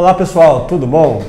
Olá pessoal, tudo bom?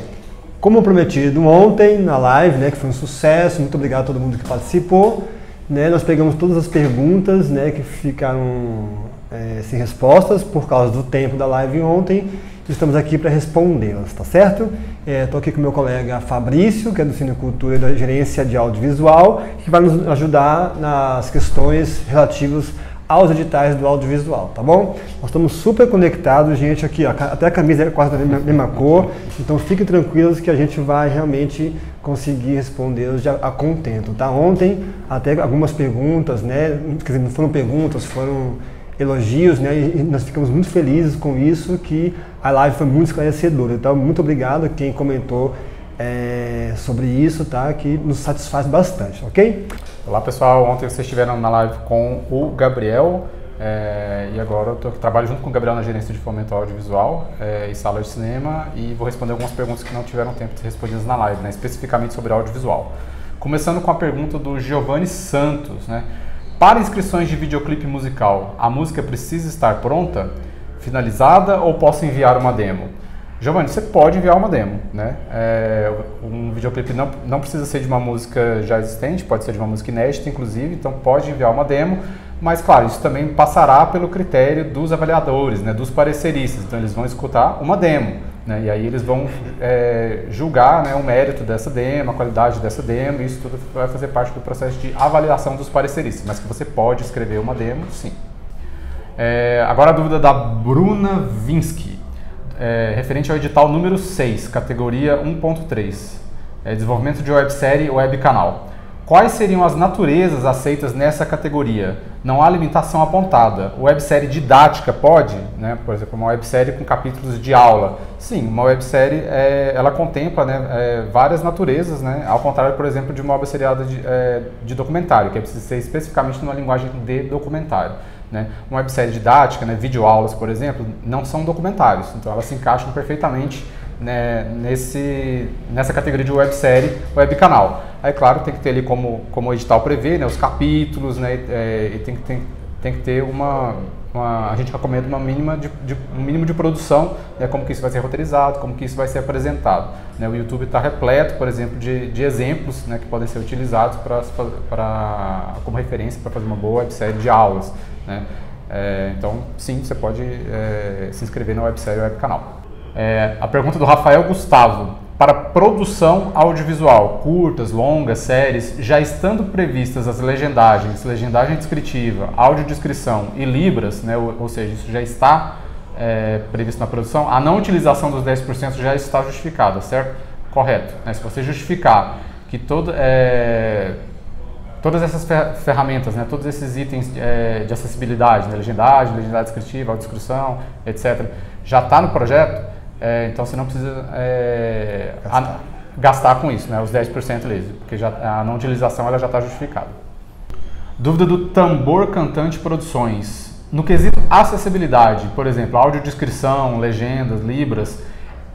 Como prometido ontem na live, né, que foi um sucesso, muito obrigado a todo mundo que participou. Né, nós pegamos todas as perguntas né, que ficaram é, sem respostas por causa do tempo da live ontem. Estamos aqui para respondê-las, tá certo? Estou é, aqui com meu colega Fabrício, que é do Cinecultura e da Gerência de Audiovisual, que vai nos ajudar nas questões relativas aos editais do audiovisual, tá bom? Nós estamos super conectados, gente, aqui, ó, até a camisa é quase da mesma cor, então fiquem tranquilos que a gente vai realmente conseguir respondê-los a contento, tá? Ontem, até algumas perguntas, né, quer dizer, não foram perguntas, foram elogios, né, e nós ficamos muito felizes com isso, que a live foi muito esclarecedora, então muito obrigado a quem comentou é, sobre isso, tá? Que nos satisfaz bastante, ok? Olá pessoal, ontem vocês estiveram na live com o Gabriel é, e agora eu tô, trabalho junto com o Gabriel na gerência de fomento audiovisual é, e sala de cinema e vou responder algumas perguntas que não tiveram tempo de ser respondidas na live, né, especificamente sobre audiovisual. Começando com a pergunta do Giovanni Santos, né? Para inscrições de videoclipe musical, a música precisa estar pronta, finalizada ou posso enviar uma demo? Giovanni, você pode enviar uma demo, né? É, um videoclipe não, não precisa ser de uma música já existente, pode ser de uma música inédita, inclusive, então pode enviar uma demo, mas claro, isso também passará pelo critério dos avaliadores, né, dos pareceristas, então eles vão escutar uma demo, né, e aí eles vão é, julgar né, o mérito dessa demo, a qualidade dessa demo, isso tudo vai fazer parte do processo de avaliação dos pareceristas, mas que você pode escrever uma demo, sim. É, agora a dúvida da Bruna Vinsky é, referente ao edital número 6, categoria 1.3, é, desenvolvimento de websérie ou webcanal. Quais seriam as naturezas aceitas nessa categoria? Não há limitação apontada. Websérie didática pode? Né? Por exemplo, uma websérie com capítulos de aula. Sim, uma websérie é, ela contempla né, é, várias naturezas, né? ao contrário, por exemplo, de uma websérie de, é, de documentário, que é precisa ser especificamente numa linguagem de documentário. Né? Uma websérie didática, né, videoaulas, por exemplo, não são documentários, então elas se encaixam perfeitamente né, nesse, nessa categoria de websérie, webcanal. Aí, claro, tem que ter ali como, como o edital prevê, né, os capítulos, né, é, e tem que, tem, tem que ter uma, uma, a gente recomenda uma mínima de, de, um mínimo de produção, né, como que isso vai ser roteirizado, como que isso vai ser apresentado. Né, o YouTube está repleto, por exemplo, de, de exemplos né, que podem ser utilizados pra, como referência para fazer uma boa websérie de aulas. Né? É, então, sim, você pode é, se inscrever na websérie ou webcanal. É, a pergunta do Rafael Gustavo. Para produção audiovisual, curtas, longas, séries, já estando previstas as legendagens, legendagem descritiva, audiodescrição e libras, né, ou, ou seja, isso já está é, previsto na produção, a não utilização dos 10% já está justificada, certo? Correto. Né? Se você justificar que todo, é, todas essas ferramentas, né, todos esses itens é, de acessibilidade, né, legendagem, legendagem descritiva, audiodescrição, etc., já está no projeto, é, então você não precisa é, gastar. A, gastar. com isso, né, os 10% livre, porque já, a não utilização ela já está justificada. Dúvida do Tambor Cantante Produções. No quesito acessibilidade, por exemplo, audiodescrição, legendas, libras,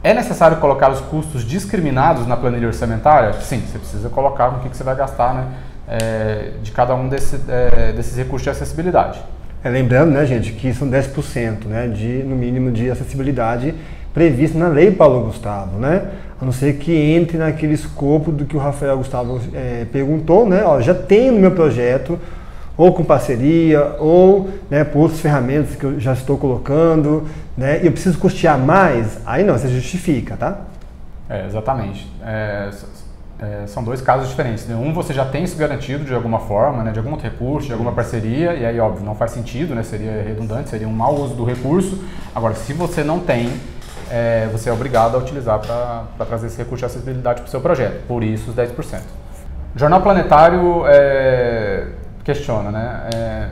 é necessário colocar os custos discriminados na planilha orçamentária? Sim, você precisa colocar com o que, que você vai gastar, né? É, de cada um desse, é, desses recursos de acessibilidade. É, lembrando, né, gente, que são 10% né, de, no mínimo de acessibilidade previsto na lei Paulo Gustavo, né? A não ser que entre naquele escopo do que o Rafael Gustavo é, perguntou, né? Ó, já tem no meu projeto, ou com parceria, ou né, por outras ferramentas que eu já estou colocando, né? E eu preciso custear mais, aí não, você justifica, tá? É, exatamente. É, é, são dois casos diferentes. Né? Um, você já tem isso garantido de alguma forma, né? de algum outro recurso, de alguma parceria, e aí, óbvio, não faz sentido, né? seria redundante, seria um mau uso do recurso. Agora, se você não tem, é, você é obrigado a utilizar para trazer esse recurso de acessibilidade para o seu projeto, por isso os 10%. O Jornal Planetário é, questiona, né? É,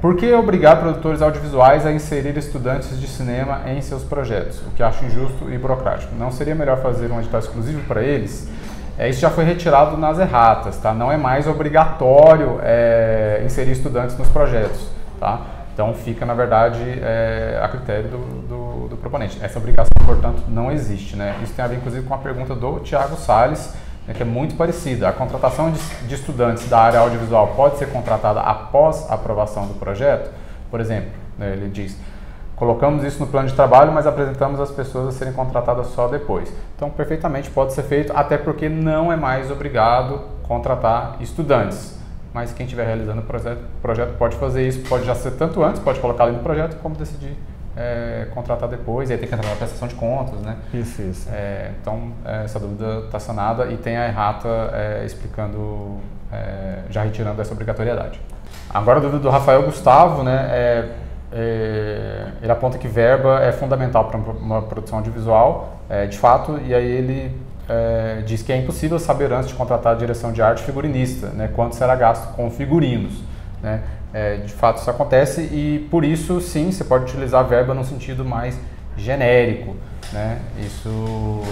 por que obrigar produtores audiovisuais a inserir estudantes de cinema em seus projetos? O que acho injusto e burocrático. Não seria melhor fazer um edital exclusivo para eles? É, isso já foi retirado nas erratas, tá? Não é mais obrigatório é, inserir estudantes nos projetos, tá? Então fica, na verdade, é, a critério do, do, do, proponente. Essa obrigação, portanto, não existe, né? Isso tem a ver, inclusive, com a pergunta do Tiago Salles, né, que é muito parecida. A contratação de, de estudantes da área audiovisual pode ser contratada após a aprovação do projeto? Por exemplo, né, ele diz, colocamos isso no plano de trabalho, mas apresentamos as pessoas a serem contratadas só depois. Então, perfeitamente pode ser feito, até porque não é mais obrigado contratar estudantes. Mas quem estiver realizando o projeto, projeto pode fazer isso, pode já ser tanto antes, pode colocar ali no projeto, como decidir é, contratar depois, e aí tem que entrar na prestação de contas, né? Isso, isso. É, então, é, essa dúvida está sanada e tem a errata é, explicando, é, já retirando essa obrigatoriedade. Agora a dúvida do Rafael Gustavo, né? É, é, ele aponta que verba é fundamental para uma produção audiovisual, de fato, e aí ele diz que é impossível saber antes de contratar a direção de arte figurinista, né? Quanto será gasto com figurinos, né? É, de fato isso acontece e por isso sim você pode utilizar verba num sentido mais genérico, né? Isso,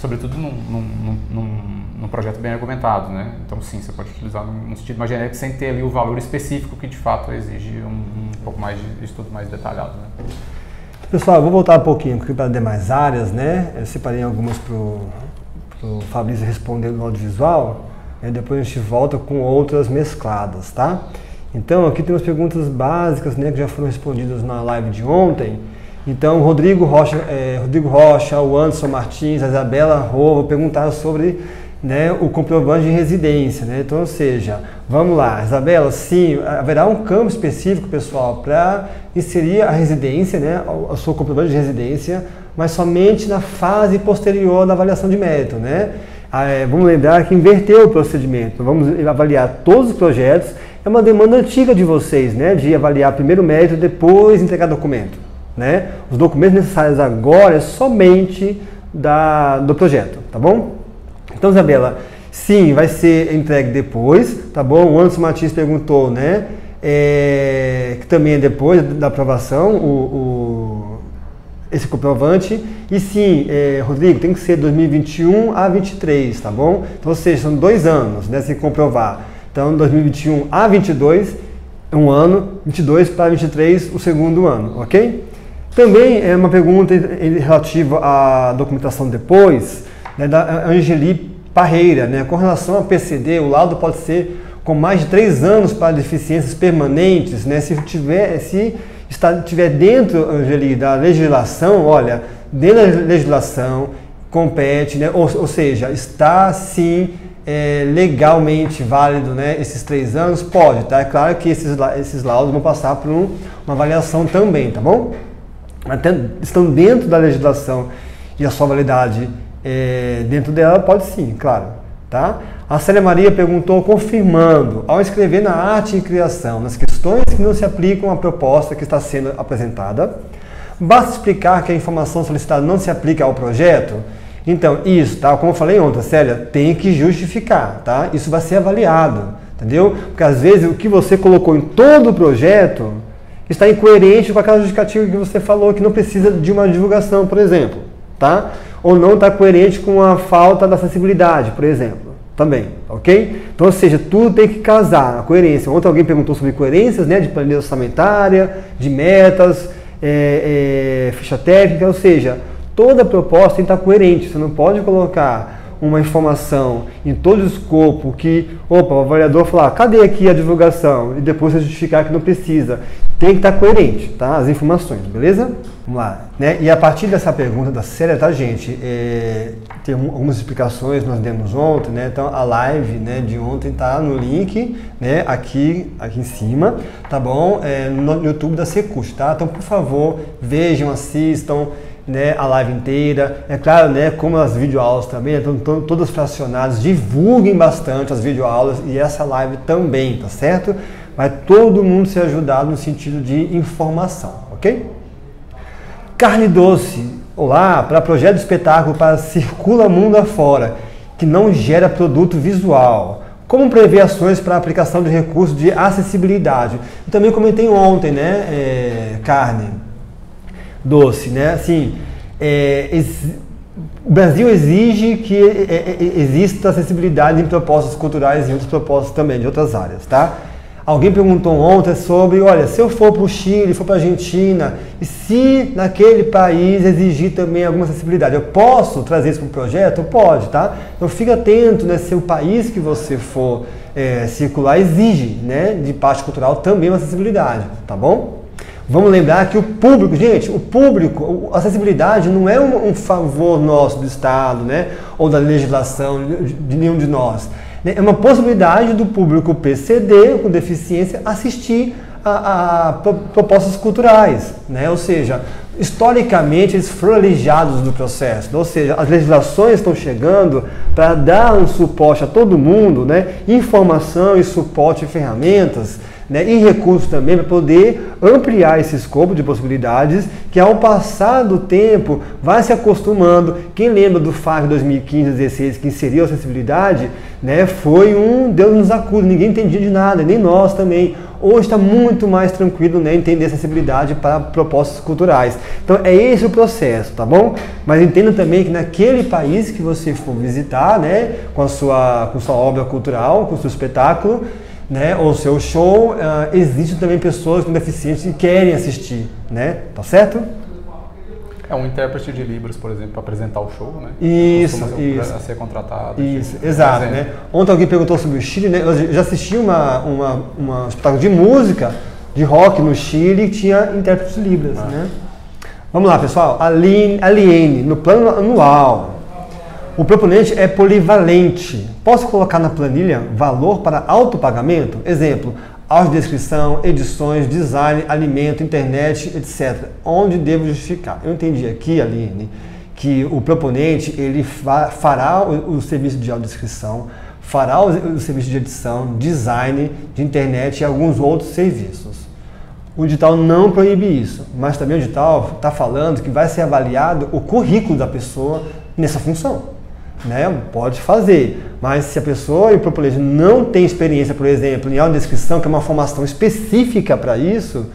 sobretudo num, num, num, num, projeto bem argumentado, né? Então sim, você pode utilizar num, sentido mais genérico sem ter ali o valor específico que de fato exige um, um pouco mais de estudo mais detalhado, né? Pessoal, vou voltar um pouquinho para demais áreas, né? Eu separei algumas para o Fabrício responder no audiovisual, e depois a gente volta com outras mescladas, tá? Então, aqui temos perguntas básicas né, que já foram respondidas na live de ontem. Então, Rodrigo Rocha, é, Rodrigo Rocha, o Anderson Martins, a Isabela Rova perguntaram sobre né, o comprovante de residência. Né? Então, ou seja, vamos lá, Isabela, sim, haverá um campo específico, pessoal, para inserir a residência, né, o seu comprovante de residência, mas somente na fase posterior da avaliação de mérito. Né? Ah, é, vamos lembrar que inverteu o procedimento. Vamos avaliar todos os projetos é uma demanda antiga de vocês, né? De avaliar primeiro o mérito, depois entregar documento. Né? Os documentos necessários agora é somente da, do projeto, tá bom? Então, Isabela, sim, vai ser entregue depois, tá bom? O Anderson Martins perguntou, né? É, que também é depois da aprovação, o, o esse comprovante. E sim, é, Rodrigo, tem que ser 2021 a 23, tá bom? Então, ou seja, são dois anos, né? Se comprovar. Então, 2021 a 22, um ano, 22 para 23, o segundo ano, ok? Também é uma pergunta relativa à documentação depois, né, da Angeli Parreira, né, com relação ao PCD, o laudo pode ser com mais de três anos para deficiências permanentes, né, se tiver, se está, tiver dentro, Angeli, da legislação, olha, dentro da legislação, compete, né, ou, ou seja, está sim é, legalmente válido né, esses três anos? Pode, tá? É claro que esses, esses laudos vão passar por um, uma avaliação também, tá bom? Até, estão dentro da legislação e a sua validade é, dentro dela, pode sim, claro. Tá? A Célia Maria perguntou, confirmando, ao escrever na arte e criação, nas questões que não se aplicam à proposta que está sendo apresentada, basta explicar que a informação solicitada não se aplica ao projeto? Então, isso, tá? Como eu falei ontem, Célia, tem que justificar, tá? Isso vai ser avaliado, entendeu? Porque às vezes o que você colocou em todo o projeto está incoerente com aquela justificativa que você falou que não precisa de uma divulgação, por exemplo, tá? Ou não está coerente com a falta da acessibilidade, por exemplo, também, ok? Então, ou seja, tudo tem que casar, a coerência. Ontem alguém perguntou sobre coerências, né, de planilha orçamentária, de metas, é, é, ficha técnica, ou seja, toda proposta tem que estar coerente. Você não pode colocar uma informação em todo o escopo que, opa, o avaliador falar, cadê aqui a divulgação? E depois você justificar que não precisa. Tem que estar coerente, tá? As informações, beleza? Vamos lá. Né? E a partir dessa pergunta da série, tá, gente? É, tem algumas explicações nós demos ontem, né? Então a live né, de ontem tá no link, né? Aqui, aqui em cima, tá bom? É, no YouTube da Secult, tá? Então, por favor, vejam, assistam né, a live inteira. É claro, né, como as videoaulas também estão todas fracionadas, divulguem bastante as videoaulas e essa live também, tá certo? Vai todo mundo ser ajudado no sentido de informação, ok? Carne doce. Olá, para projeto de espetáculo para Circula Mundo Afora, que não gera produto visual. Como prever ações para aplicação de recursos de acessibilidade? Eu também comentei ontem, né, é, Carne? Doce, né? Assim, é, o Brasil exige que é, é, exista acessibilidade em propostas culturais e outras propostas também de outras áreas, tá? Alguém perguntou ontem sobre, olha, se eu for para o Chile, for para a Argentina, e se naquele país exigir também alguma acessibilidade, eu posso trazer isso para o projeto? Pode, tá? Então fica atento, né, se o país que você for é, circular exige, né, de parte cultural também uma acessibilidade, tá bom? Vamos lembrar que o público, gente, o público, a acessibilidade não é um, um favor nosso do Estado, né? Ou da legislação, de, nenhum de nós. Né? É uma possibilidade do público PCD com deficiência assistir a, a propostas culturais, né? Ou seja, historicamente eles foram alijados do processo, ou seja, as legislações estão chegando para dar um suporte a todo mundo, né? Informação e suporte e ferramentas né, e recursos também para poder ampliar esse escopo de possibilidades que ao passar do tempo vai se acostumando. Quem lembra do FAV 2015-16 que inseriu a acessibilidade, né, foi um Deus nos acuda, ninguém entendia de nada, nem nós também. Hoje está muito mais tranquilo né, entender acessibilidade para propostas culturais. Então é esse o processo, tá bom? Mas entenda também que naquele país que você for visitar, né, com a sua, com sua obra cultural, com o seu espetáculo, né, ou seu show, uh, existem também pessoas com deficiência que querem assistir, né? Tá certo? É um intérprete de Libras, por exemplo, para apresentar o show, né? Isso, isso. A ser contratado. Isso, exato, né? Ontem alguém perguntou sobre o Chile, né? Eu já assisti uma, uma, uma espetáculo de música, de rock no Chile, que tinha intérprete de Libras, ah. né? Vamos lá, pessoal. Aliene, no plano anual, o proponente é polivalente. Posso colocar na planilha valor para autopagamento? Exemplo, audiodescrição, edições, design, alimento, internet, etc. Onde devo justificar? Eu entendi aqui, Aline, que o proponente ele fará o, o serviço de audiodescrição, fará o, o serviço de edição, design, de internet e alguns outros serviços. O edital não proíbe isso, mas também o edital está falando que vai ser avaliado o currículo da pessoa nessa função né? Pode fazer, mas se a pessoa e o proponente não tem experiência, por exemplo, em audiodescrição, que é uma formação específica para isso,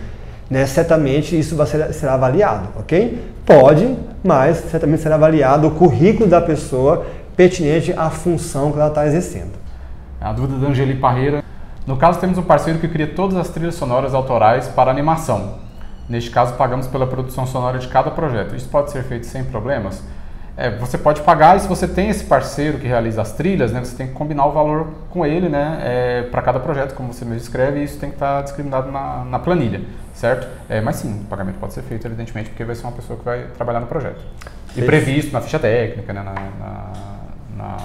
né, certamente isso vai ser, será avaliado, ok? Pode, mas certamente será avaliado o currículo da pessoa pertinente à função que ela está exercendo. A dúvida da Angeli Parreira. No caso, temos um parceiro que cria todas as trilhas sonoras autorais para animação. Neste caso, pagamos pela produção sonora de cada projeto. Isso pode ser feito sem problemas? É, você pode pagar e se você tem esse parceiro que realiza as trilhas, né, você tem que combinar o valor com ele, né, é, para cada projeto, como você mesmo escreve, e isso tem que estar discriminado na, na planilha, certo? É, mas sim, o pagamento pode ser feito, evidentemente, porque vai ser uma pessoa que vai trabalhar no projeto. E previsto na ficha técnica, né, na, na, na,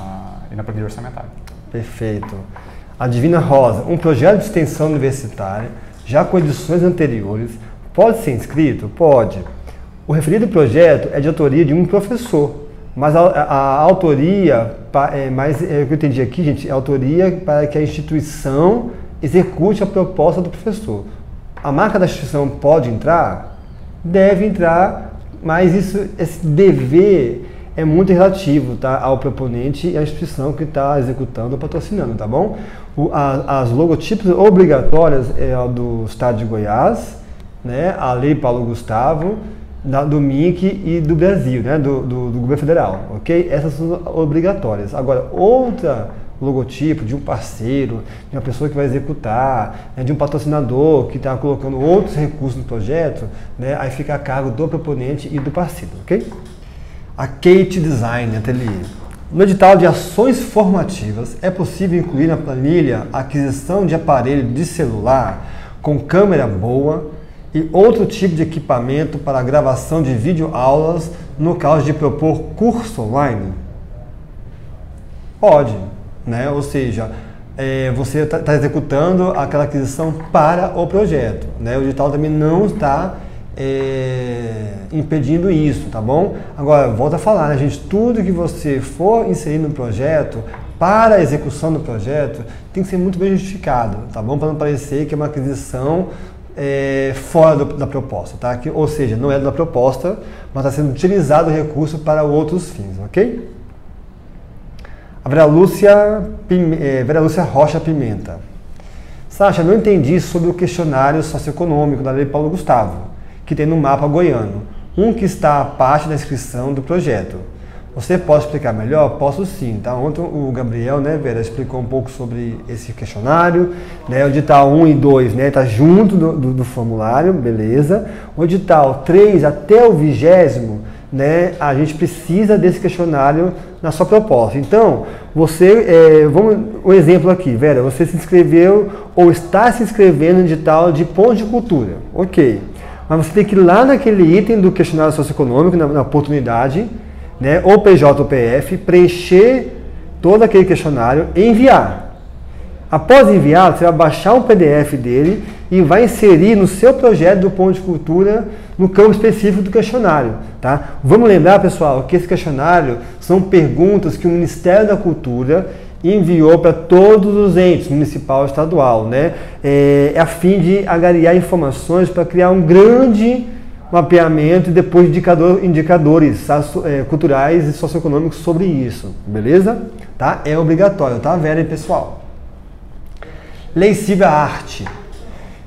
e na planilha orçamentária. Perfeito. A Divina Rosa, um projeto de extensão universitária, já com edições anteriores, pode ser inscrito? Pode. O referido projeto é de autoria de um professor, mas a, a, autoria, é, mais, é, o que eu entendi aqui, gente, é autoria para que a instituição execute a proposta do professor. A marca da instituição pode entrar? Deve entrar, mas isso, esse dever é muito relativo tá, ao proponente e à instituição que está executando ou patrocinando, tá bom? O, a, as logotipos obrigatórias é a do Estado de Goiás, né, a Lei Paulo Gustavo, da, do MINC e do Brasil, né, do, do, do, governo federal, ok? Essas são obrigatórias. Agora, outra logotipo de um parceiro, de uma pessoa que vai executar, né, de um patrocinador que está colocando outros recursos no projeto, né, aí fica a cargo do proponente e do parceiro, ok? A Kate Design Atelier. No edital de ações formativas, é possível incluir na planilha a aquisição de aparelho de celular com câmera boa, e outro tipo de equipamento para gravação de videoaulas no caso de propor curso online? Pode, né? ou seja, é, você está tá executando aquela aquisição para o projeto. Né? O digital também não está é, impedindo isso, tá bom? Agora, volta a falar, né, gente? Tudo que você for inserir no projeto, para a execução do projeto, tem que ser muito bem justificado, tá bom? Para não parecer que é uma aquisição é, fora do, da proposta, tá? Que, ou seja, não é da proposta, mas está sendo utilizado o recurso para outros fins, ok? A Vera Lúcia, é, Vera Lúcia Rocha Pimenta. Sasha, não entendi sobre o questionário socioeconômico da Lei Paulo Gustavo, que tem no mapa goiano, um que está a parte da inscrição do projeto. Você pode explicar melhor? Posso sim, tá? Ontem o Gabriel, né, Vera, explicou um pouco sobre esse questionário, né? O edital 1 e 2, né, tá junto do, do, do formulário, beleza. O edital 3 até o vigésimo, né, a gente precisa desse questionário na sua proposta. Então, você, é, vamos, um exemplo aqui, Vera, você se inscreveu ou está se inscrevendo no edital de ponto de cultura, ok. mas você tem que ir lá naquele item do questionário socioeconômico, na, na oportunidade, né, ou PJ PF, preencher todo aquele questionário e enviar. Após enviar, você vai baixar um PDF dele e vai inserir no seu projeto do Ponto de Cultura no campo específico do questionário. Tá? Vamos lembrar, pessoal, que esse questionário são perguntas que o Ministério da Cultura enviou para todos os entes, municipal e estadual, né? É, a fim de agariar informações para criar um grande mapeamento e depois indicador, indicadores é, culturais e socioeconômicos sobre isso, beleza? Tá? É obrigatório, tá? Vera e pessoal. Lei Civil Arte.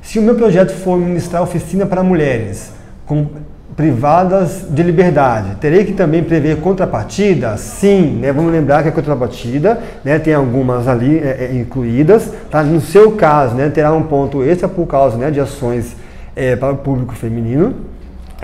Se o meu projeto for ministrar oficina para mulheres com privadas de liberdade, terei que também prever contrapartida? Sim, né? vamos lembrar que a contrapartida né, tem algumas ali é, é, incluídas. Tá? No seu caso, né, terá um ponto extra por causa né, de ações é, para o público feminino.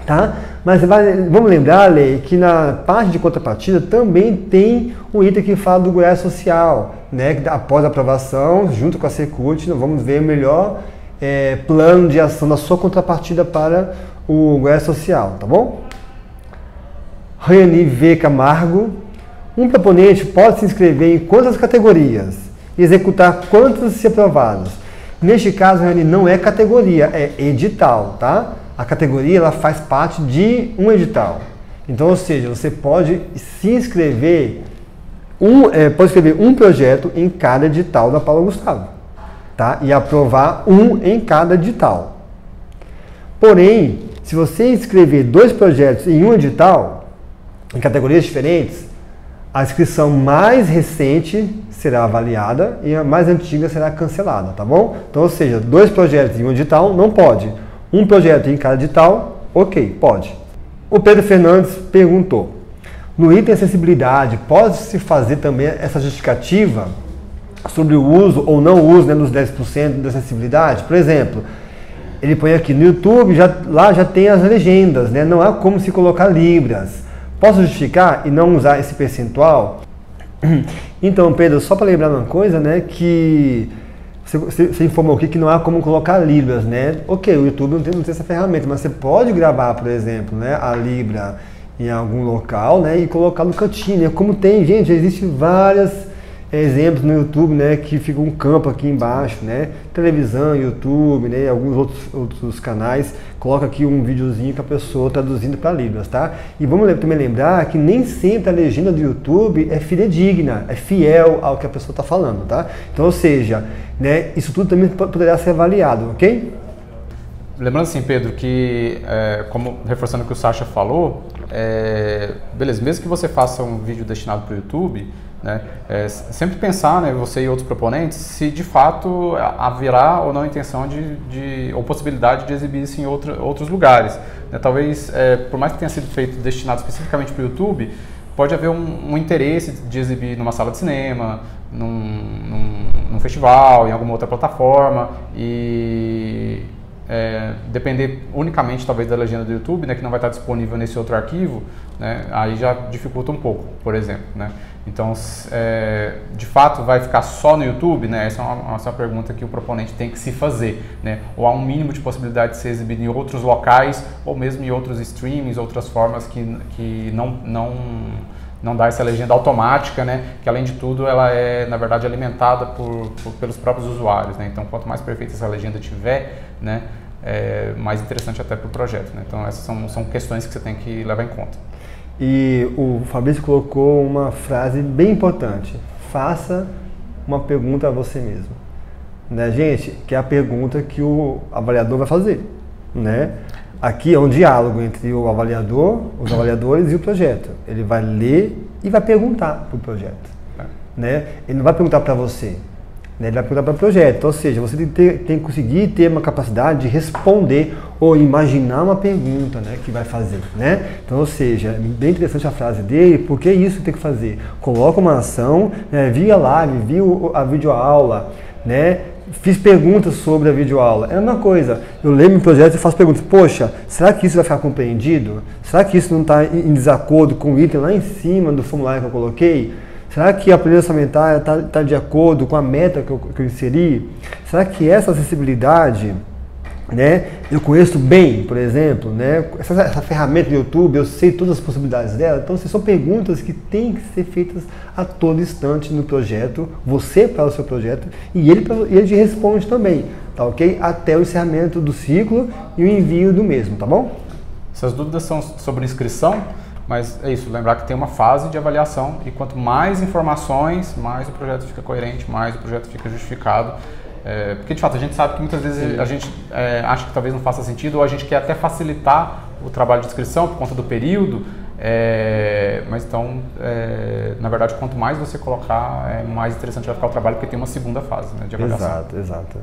Tá? Mas vamos lembrar, Lei, que na parte de contrapartida também tem um item que fala do Goiás Social, né? Que após a aprovação, junto com a Secult, nós vamos ver melhor é, plano de ação da sua contrapartida para o Goiás Social, tá bom? Rani V. Camargo. Um proponente pode se inscrever em quantas categorias e executar quantas se aprovadas? Neste caso, Rani, não é categoria, é edital, tá? A categoria ela faz parte de um edital. Então, ou seja, você pode se inscrever, um, é, pode escrever um projeto em cada edital da Paula Gustavo, tá? E aprovar um em cada edital. Porém, se você inscrever dois projetos em um edital, em categorias diferentes, a inscrição mais recente será avaliada e a mais antiga será cancelada, tá bom? Então, ou seja, dois projetos em um edital não pode um projeto em cada edital, ok, pode. O Pedro Fernandes perguntou: no item acessibilidade, pode-se fazer também essa justificativa sobre o uso ou não uso né, dos 10% da acessibilidade? Por exemplo, ele põe aqui no YouTube, já, lá já tem as legendas, né? não há como se colocar libras. Posso justificar e não usar esse percentual? Então, Pedro, só para lembrar uma coisa, né, que você, você, informou aqui que não há como colocar libras, né? Ok, o YouTube não tem, não tem essa ferramenta, mas você pode gravar, por exemplo, né, a libra em algum local, né, e colocar no cantinho, né? Como tem, gente, existe várias exemplos no YouTube, né, que fica um campo aqui embaixo, né, televisão, YouTube, né, alguns outros, outros canais, coloca aqui um videozinho com a pessoa traduzindo para Libras, tá? E vamos também lembrar que nem sempre a legenda do YouTube é fidedigna, é fiel ao que a pessoa está falando, tá? Então, ou seja, né, isso tudo também poderá ser avaliado, ok? Lembrando assim, Pedro, que é, como reforçando o que o Sasha falou, é, beleza, mesmo que você faça um vídeo destinado para o YouTube, né? É, sempre pensar, né, você e outros proponentes, se de fato haverá ou não intenção de, de ou possibilidade de exibir isso em outros lugares. Né? Talvez, é, por mais que tenha sido feito destinado especificamente para o YouTube, pode haver um, um, interesse de exibir numa sala de cinema, num, num, num festival, em alguma outra plataforma e é, depender unicamente talvez da legenda do YouTube, né, que não vai estar disponível nesse outro arquivo, né, aí já dificulta um pouco, por exemplo. Né? Então, é, de fato, vai ficar só no YouTube? Né? Essa é uma, essa é uma pergunta que o proponente tem que se fazer. Né? Ou há um mínimo de possibilidade de ser exibido em outros locais, ou mesmo em outros streamings, outras formas que, que não, não, não dá essa legenda automática, né? que além de tudo ela é, na verdade, alimentada por, por pelos próprios usuários. Né? Então, quanto mais perfeita essa legenda tiver, né? é mais interessante até para o projeto. Né? Então, essas são, são questões que você tem que levar em conta. E o Fabrício colocou uma frase bem importante: faça uma pergunta a você mesmo. Né, gente? Que é a pergunta que o avaliador vai fazer. Né? Aqui é um diálogo entre o avaliador, os avaliadores e o projeto. Ele vai ler e vai perguntar para o projeto. Né? Ele não vai perguntar para você, né? Ele vai perguntar para o projeto. Ou seja, você tem tem que conseguir ter uma capacidade de responder ou imaginar uma pergunta né, que vai fazer. Né? Então, ou seja, é bem interessante a frase dele, porque isso tem que fazer. Coloca uma ação, né, via live, via a videoaula, né? fiz perguntas sobre a videoaula. É uma coisa, eu leio meu projeto e faço perguntas. Poxa, será que isso vai ficar compreendido? Será que isso não está em desacordo com o item lá em cima do formulário que eu coloquei? Será que a planilha orçamentária está tá de acordo com a meta que eu, que eu inseri? Será que essa acessibilidade né? Eu conheço bem, por exemplo, né? Essa, essa, ferramenta do YouTube, eu sei todas as possibilidades dela. Então, assim, são perguntas que têm que ser feitas a todo instante no projeto, você para o seu projeto e ele, pra, ele te responde também, tá ok? Até o encerramento do ciclo e o envio do mesmo, tá bom? Essas dúvidas são sobre inscrição, mas é isso, lembrar que tem uma fase de avaliação e quanto mais informações, mais o projeto fica coerente, mais o projeto fica justificado. É, porque de fato a gente sabe que muitas vezes Sim. a gente é, acha que talvez não faça sentido ou a gente quer até facilitar o trabalho de inscrição por conta do período. É, mas então, é, na verdade, quanto mais você colocar, é mais interessante vai ficar o trabalho, porque tem uma segunda fase né, de avaliação. Exato, exato.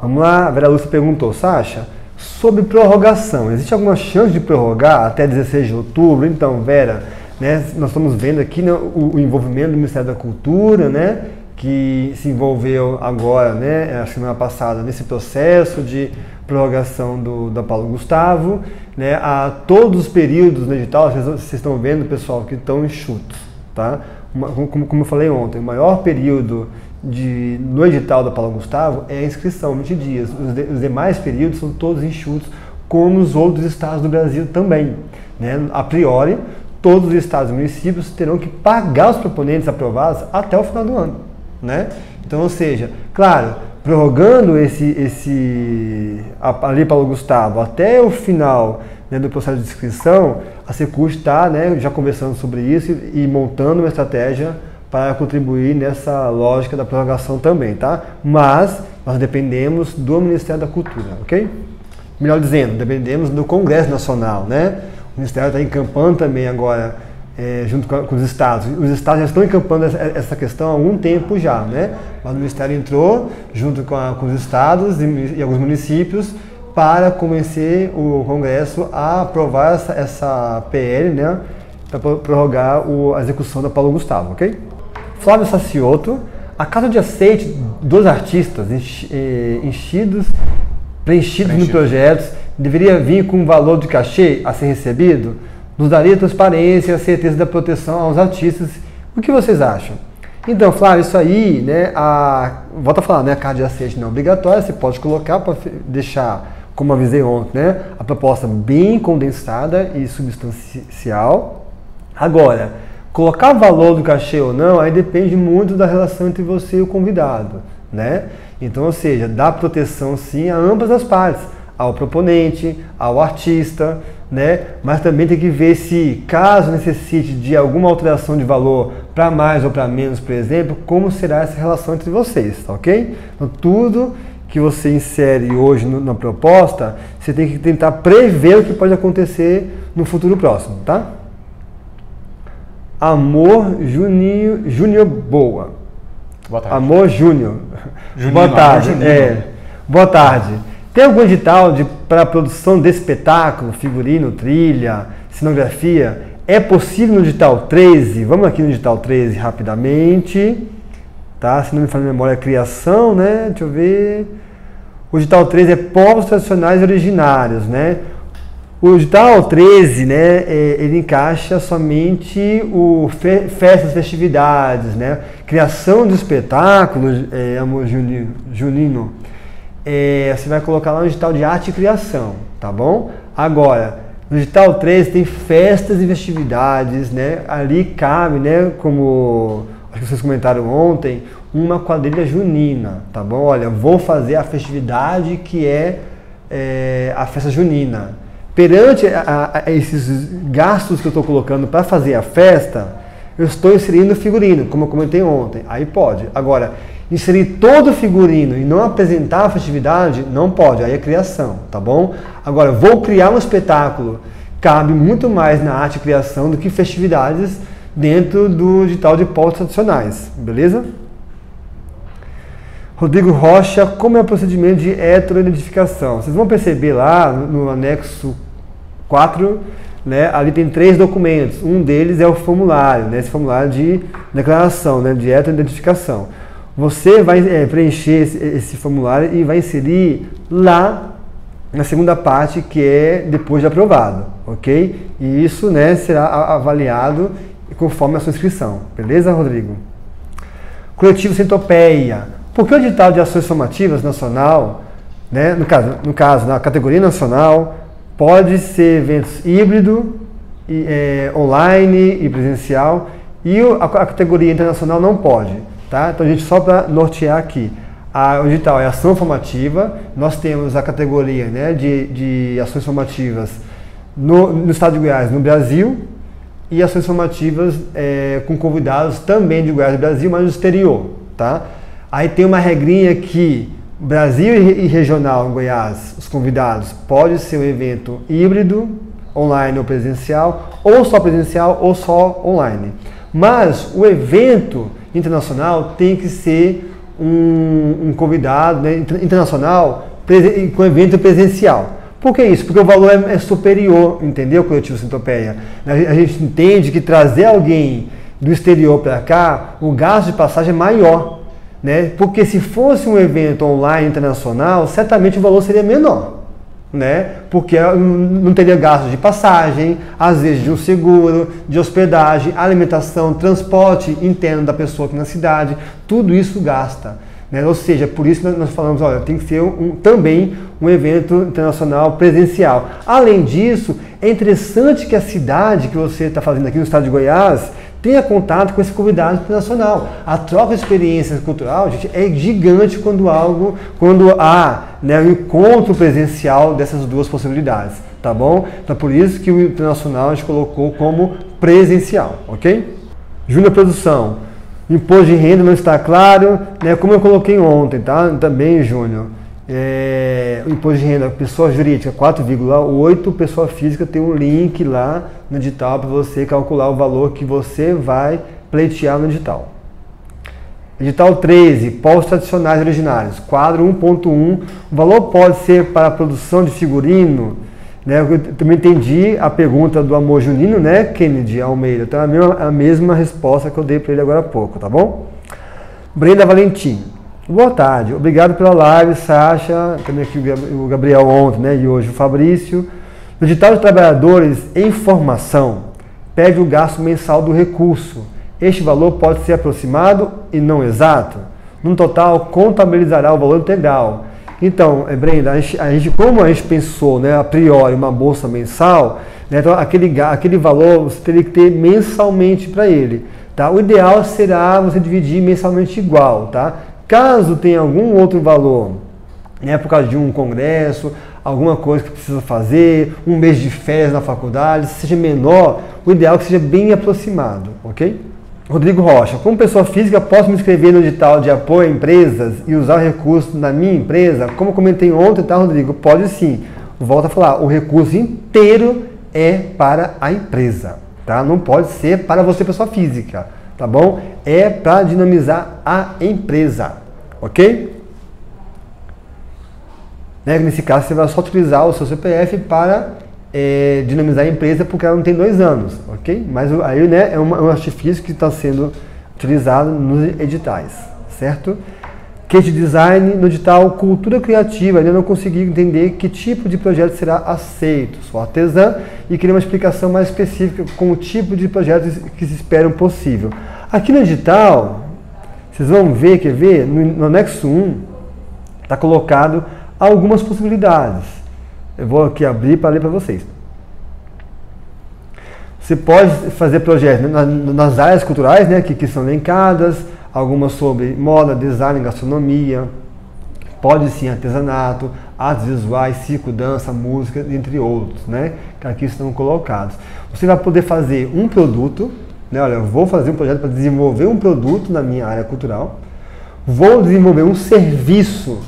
Vamos lá, a Vera Lúcia perguntou, Sasha, sobre prorrogação, existe alguma chance de prorrogar até 16 de outubro? Então, Vera, né, nós estamos vendo aqui né, o, o envolvimento do Ministério da Cultura, né? Que se envolveu agora, né, a semana passada, nesse processo de prorrogação do, da Paulo Gustavo, né, a todos os períodos no edital, vocês, estão vendo, pessoal, que estão enxutos, tá? Como, como eu falei ontem, o maior período de, no edital da Paulo Gustavo é a inscrição, 20 dias. Os, de, os demais períodos são todos enxutos, como os outros estados do Brasil também. Né? A priori, todos os estados e municípios terão que pagar os proponentes aprovados até o final do ano né? Então, ou seja, claro, prorrogando esse, esse ali para o Gustavo até o final né, do processo de inscrição, a Secult está né, já conversando sobre isso e, e, montando uma estratégia para contribuir nessa lógica da prorrogação também, tá? Mas nós dependemos do Ministério da Cultura, ok? Melhor dizendo, dependemos do Congresso Nacional, né? O Ministério está encampando também agora é, junto com, com, os estados. Os estados já estão encampando essa, essa, questão há algum tempo já, né? Mas o Ministério entrou junto com, a, com os estados e, e, alguns municípios para convencer o Congresso a aprovar essa, essa PL, né? Para prorrogar o, a execução da Paulo Gustavo, ok? Flávio Sacioto, a casa de aceite dos artistas enchi, eh, enchidos, preenchidos Preenchido. no projetos, deveria vir com um valor de cachê a ser recebido? Nos daria transparência certeza da proteção aos artistas. O que vocês acham? Então, Flávio, isso aí, né, a, volta a falar, né, a carta de aceite não é obrigatória, você pode colocar para deixar, como avisei ontem, né, a proposta bem condensada e substancial. Agora, colocar valor do cachê ou não, aí depende muito da relação entre você e o convidado, né? Então, ou seja, dá proteção sim a ambas as partes, ao proponente, ao artista, né? Mas também tem que ver se, caso necessite de alguma alteração de valor para mais ou para menos, por exemplo, como será essa relação entre vocês, tá ok? Então, tudo que você insere hoje no, na proposta, você tem que tentar prever o que pode acontecer no futuro próximo, tá? Amor Juninho, Júnior Boa. Boa tarde. Amor Júnior. Boa tarde. É. Boa tarde. Tem algum edital para produção de espetáculo, figurino, trilha, cenografia? É possível no edital 13? Vamos aqui no edital 13 rapidamente. Tá? Se não me falha a memória, é criação, né? Deixa eu ver. O edital 13 é povos tradicionais originários, né? O edital 13, né, é, ele encaixa somente o fe, festas, festividades, né? Criação de espetáculos, é, amor Julino, é, você vai colocar lá no digital de arte e criação, tá bom? Agora, no digital 3 tem festas e festividades, né? Ali cabe, né, como acho que vocês comentaram ontem, uma quadrilha junina, tá bom? Olha, vou fazer a festividade que é, é a festa junina. Perante a, a esses gastos que eu estou colocando para fazer a festa, eu estou inserindo figurino, como eu comentei ontem. Aí pode. Agora, inserir todo o figurino e não apresentar a festividade, não pode, aí é criação, tá bom? Agora, vou criar um espetáculo, cabe muito mais na arte e criação do que festividades dentro do digital de pautas tradicionais, beleza? Rodrigo Rocha, como é o procedimento de heteroidentificação? Vocês vão perceber lá no anexo 4, né, ali tem três documentos. Um deles é o formulário, né, esse formulário de declaração, né, de heteroidentificação. Você vai é, preencher esse, esse formulário e vai inserir lá na segunda parte, que é depois de aprovado, ok? E isso né, será avaliado conforme a sua inscrição. Beleza, Rodrigo? Coletivo Centopeia. Por que o edital de ações formativas nacional né? no, caso, no caso, na categoria nacional, pode ser eventos híbrido, e, é, online e presencial, e a, a categoria internacional não pode. Tá? Então, a gente só para nortear aqui. A, o digital é ação formativa, nós temos a categoria né, de, de ações formativas no, no estado de Goiás, no Brasil, e ações formativas é, com convidados também de Goiás do Brasil, mas no exterior. Tá? Aí tem uma regrinha que Brasil e, e regional em Goiás, os convidados, pode ser um evento híbrido, online ou presencial, ou só presencial ou só online. Mas o evento internacional tem que ser um, um convidado né, internacional com evento presencial. Por que isso? Porque o valor é, é superior, entendeu, coletivo Centopeia? A, a gente entende que trazer alguém do exterior para cá, o gasto de passagem é maior. Né? Porque se fosse um evento online internacional, certamente o valor seria menor né? Porque não teria gasto de passagem, às vezes de um seguro, de hospedagem, alimentação, transporte interno da pessoa aqui na cidade, tudo isso gasta. Né? Ou seja, por isso nós falamos, olha, tem que ser um, também um evento internacional presencial. Além disso, é interessante que a cidade que você está fazendo aqui no estado de Goiás tenha contato com esse convidado internacional. A troca de experiência cultural gente, é gigante quando algo, quando há né, o encontro presencial dessas duas possibilidades, tá bom? Então por isso que o internacional a gente colocou como presencial, ok? Júnior Produção, imposto de renda não está claro, né? Como eu coloquei ontem, tá? Também, Júnior. É, imposto de renda, pessoa jurídica 4,8, pessoa física tem um link lá no edital para você calcular o valor que você vai pleitear no edital. Edital 13, povos tradicionais originários, quadro 1.1, o valor pode ser para a produção de figurino, né? Eu também entendi a pergunta do amor junino, né, Kennedy Almeida, então é a mesma, a mesma resposta que eu dei para ele agora há pouco, tá bom? Brenda Valentim, Boa tarde, obrigado pela live, Sasha, também aqui o Gabriel ontem, né, e hoje o Fabrício. No edital de trabalhadores em formação, pede o gasto mensal do recurso. Este valor pode ser aproximado e não exato. No total, contabilizará o valor integral. Então, eh, Brenda, a gente, a gente, como a gente pensou né, a priori uma bolsa mensal, né, então aquele, aquele valor você teria que ter mensalmente para ele. Tá? O ideal será você dividir mensalmente igual. Tá? Caso tenha algum outro valor, né, por causa de um congresso, alguma coisa que precisa fazer, um mês de férias na faculdade, seja menor, o ideal é que seja bem aproximado, ok? Rodrigo Rocha, como pessoa física, posso me inscrever no edital de apoio a empresas e usar o recurso na minha empresa? Como comentei ontem, tá, Rodrigo? Pode sim. Volta a falar, o recurso inteiro é para a empresa, tá? Não pode ser para você, pessoa física tá bom? É para dinamizar a empresa, ok? Né? Nesse caso, você vai só utilizar o seu CPF para é, dinamizar a empresa porque ela não tem dois anos, ok? Mas aí né, é, é um artifício que está sendo utilizado nos editais, certo? Kate Design, no edital Cultura Criativa, ainda não consegui entender que tipo de projeto será aceito. Sou artesã e queria uma explicação mais específica com o tipo de projetos que se esperam possível. Aqui no edital, vocês vão ver, quer ver, no, no anexo 1, está colocado algumas possibilidades. Eu vou aqui abrir para ler para vocês. Você pode fazer projetos nas áreas culturais, né, que, que são elencadas, algumas sobre moda, design, gastronomia, pode sim artesanato, artes visuais, circo, dança, música, entre outros, né? Que aqui estão colocados. Você vai poder fazer um produto, né? Olha, eu vou fazer um projeto para desenvolver um produto na minha área cultural, vou desenvolver um serviço,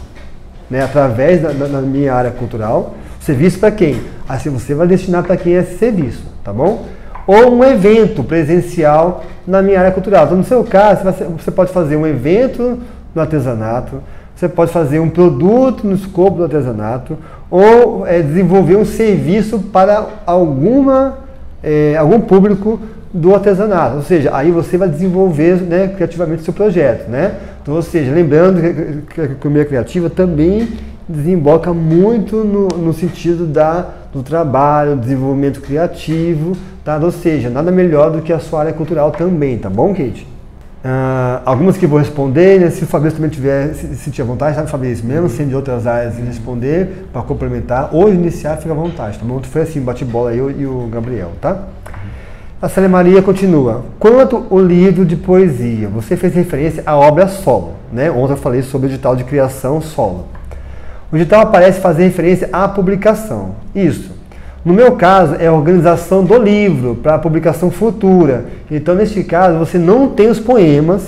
né? Através da, da, da minha área cultural, serviço para quem? Assim você vai destinar para quem é esse serviço, tá bom? ou um evento presencial na minha área cultural. Então, no seu caso, você pode fazer um evento no artesanato, você pode fazer um produto no escopo do artesanato, ou é, desenvolver um serviço para alguma, é, algum público do artesanato. Ou seja, aí você vai desenvolver né, criativamente o seu projeto. Né? Então, ou seja, lembrando que a economia criativa também desemboca muito no, no sentido da, do trabalho, desenvolvimento criativo, tá? Ou seja, nada melhor do que a sua área cultural também, tá bom, Kate? Uh, algumas que vou responder, né? se o Fabrício também tiver, se sentir à vontade, sabe, Fabrício? Mesmo sendo de outras áreas, ele responder para complementar ou iniciar, fica à vontade, tá bom? Foi assim, bate-bola eu e o Gabriel, tá? A Célia Maria continua. Quanto o livro de poesia, você fez referência à obra solo, né? Ontem eu falei sobre o edital de criação solo. O edital aparece fazer referência à publicação. Isso. No meu caso, é a organização do livro para a publicação futura. Então, neste caso, você não tem os poemas,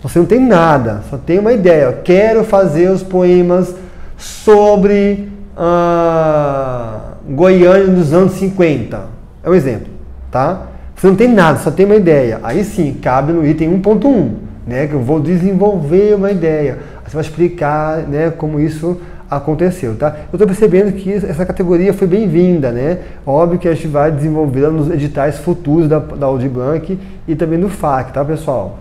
você não tem nada, só tem uma ideia. Eu quero fazer os poemas sobre ah, Goiânia dos anos 50. É um exemplo, tá? Você não tem nada, só tem uma ideia. Aí sim, cabe no item 1.1, né? Que eu vou desenvolver uma ideia. Você vai explicar, né, como isso aconteceu, tá? Eu estou percebendo que essa categoria foi bem-vinda, né? Óbvio que a gente vai desenvolvê-la nos editais futuros da, da Audi Blanc e também no FAC, tá, pessoal?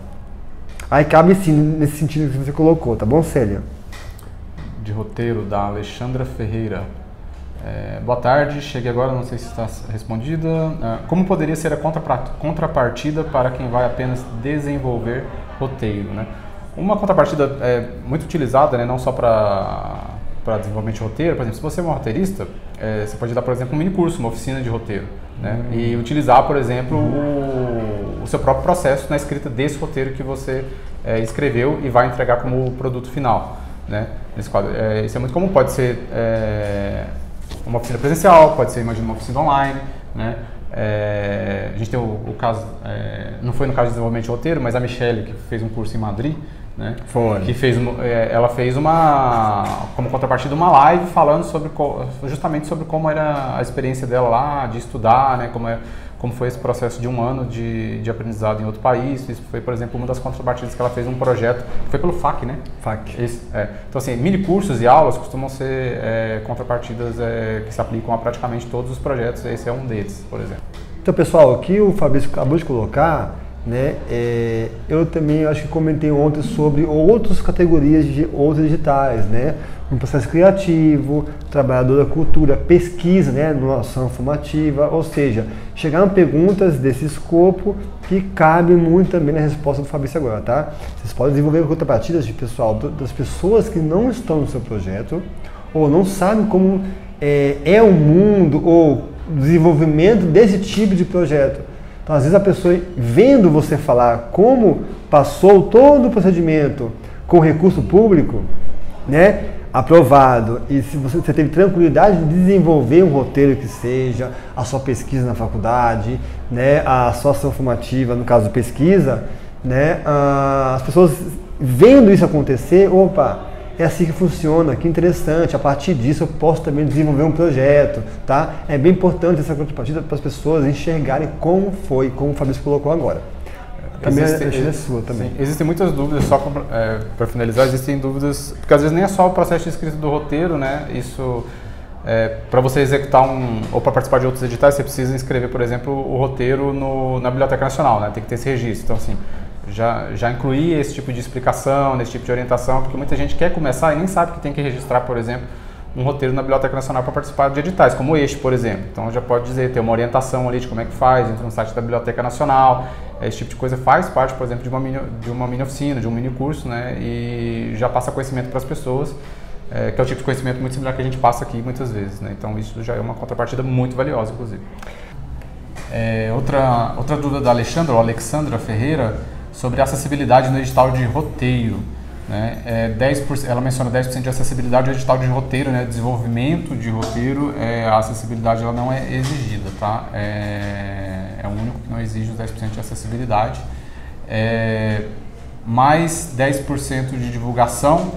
Aí cabe sim nesse sentido que você colocou, tá bom, Célia? De roteiro da Alexandra Ferreira. É, boa tarde, cheguei agora, não sei se está respondida. É, como poderia ser a contrapartida para quem vai apenas desenvolver roteiro, né? Uma contrapartida é, muito utilizada, né, não só para para desenvolvimento de roteiro, por exemplo, se você é um roteirista, é, você pode dar, por exemplo, um mini curso, uma oficina de roteiro, né? Uhum. E utilizar, por exemplo, o, o, seu próprio processo na escrita desse roteiro que você é, escreveu e vai entregar como produto final, né? Nesse quadro. É, isso é muito comum, pode ser é, uma oficina presencial, pode ser, imagina, uma oficina online, né? É, a gente tem o, o caso, é, não foi no caso de desenvolvimento de roteiro, mas a Michelle, que fez um curso em Madrid, né? Foi. Que fez, é, ela fez uma, como contrapartida, uma live falando sobre, justamente sobre como era a experiência dela lá, de estudar, né? Como, é, como foi esse processo de um ano de, de aprendizado em outro país. Isso foi, por exemplo, uma das contrapartidas que ela fez um projeto, foi pelo FAC, né? FAC. Esse, é. Então, assim, mini cursos e aulas costumam ser é, contrapartidas é, que se aplicam a praticamente todos os projetos. Esse é um deles, por exemplo. Então, pessoal, aqui o Fabrício acabou de colocar né? É, eu também acho que comentei ontem sobre outras categorias de outros digitais, né? Um processo criativo, trabalhador da cultura, pesquisa, né? Noção formativa, ou seja, chegaram perguntas desse escopo que cabe muito também na resposta do Fabrício agora, tá? Vocês podem desenvolver contrapartidas de pessoal, das pessoas que não estão no seu projeto ou não sabem como é, é o mundo ou desenvolvimento desse tipo de projeto então, às vezes, a pessoa vendo você falar como passou todo o procedimento com recurso público, né, aprovado, e se você, você teve tranquilidade de desenvolver um roteiro que seja, a sua pesquisa na faculdade, né, a sua ação formativa, no caso pesquisa, né, as pessoas vendo isso acontecer, opa, é assim que funciona, que interessante. A partir disso eu posso também desenvolver um projeto, tá? É bem importante essa contrapartida para as pessoas enxergarem como foi, como o Fabrício colocou agora. Também Existe, é sua também. Sim, existem muitas dúvidas, só para é, finalizar, existem dúvidas, porque às vezes nem é só o processo de escrita do roteiro, né? Isso, é, para você executar um, ou para participar de outros editais, você precisa inscrever, por exemplo, o roteiro no, na Biblioteca Nacional, né? Tem que ter esse registro. Então, assim, já, já incluir esse tipo de explicação, nesse tipo de orientação, porque muita gente quer começar e nem sabe que tem que registrar, por exemplo, um roteiro na Biblioteca Nacional para participar de editais, como este, por exemplo. Então já pode dizer, ter uma orientação ali de como é que faz, entra no site da Biblioteca Nacional, esse tipo de coisa faz parte, por exemplo, de uma mini, de uma mini oficina, de um mini curso, né? E já passa conhecimento para as pessoas, é, que é o tipo de conhecimento muito similar que a gente passa aqui muitas vezes, né? Então isso já é uma contrapartida muito valiosa, inclusive. É, outra, outra dúvida da Alexandra, ou Alexandra Ferreira, sobre acessibilidade no edital de roteiro. Né? É 10%, ela menciona 10% de acessibilidade no edital de roteiro, né? desenvolvimento de roteiro, é, a acessibilidade ela não é exigida, tá? É, é o único que não exige os 10% de acessibilidade. É, mais 10% de divulgação.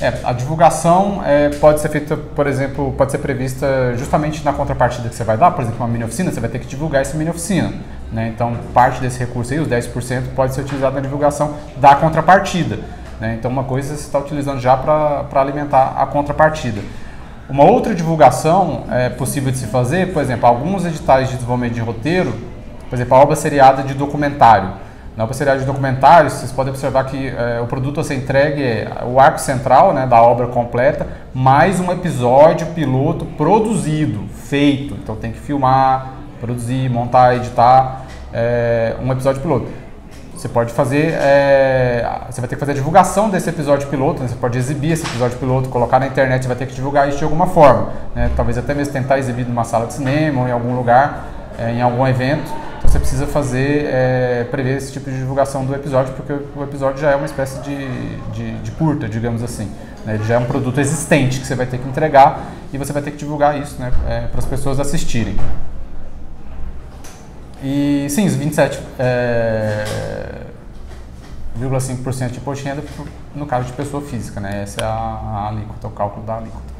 É, a divulgação é, pode ser feita, por exemplo, pode ser prevista justamente na contrapartida que você vai dar, por exemplo, uma mini oficina, você vai ter que divulgar essa mini oficina. Né? Então, parte desse recurso aí, os 10%, pode ser utilizado na divulgação da contrapartida. Né? Então, uma coisa você está utilizando já para alimentar a contrapartida. Uma outra divulgação é possível de se fazer, por exemplo, alguns editais de desenvolvimento de roteiro, por exemplo, a obra seriada de documentário. Na obra seriada de documentário, vocês podem observar que é, o produto a ser entregue é o arco central né, da obra completa, mais um episódio piloto produzido, feito. Então tem que filmar, produzir, montar, editar é, um episódio piloto. Você pode fazer, é, você vai ter que fazer a divulgação desse episódio piloto, né? você pode exibir esse episódio piloto, colocar na internet, você vai ter que divulgar isso de alguma forma, né? talvez até mesmo tentar exibir numa sala de cinema ou em algum lugar, é, em algum evento. Então você precisa fazer, é, prever esse tipo de divulgação do episódio, porque o episódio já é uma espécie de, de, de curta, digamos assim. Né? Ele já é um produto existente que você vai ter que entregar e você vai ter que divulgar isso né? É, para as pessoas assistirem. E sim, os 27,5% é, de imposto de renda no caso de pessoa física, né? Essa é a, a alíquota, o cálculo da alíquota.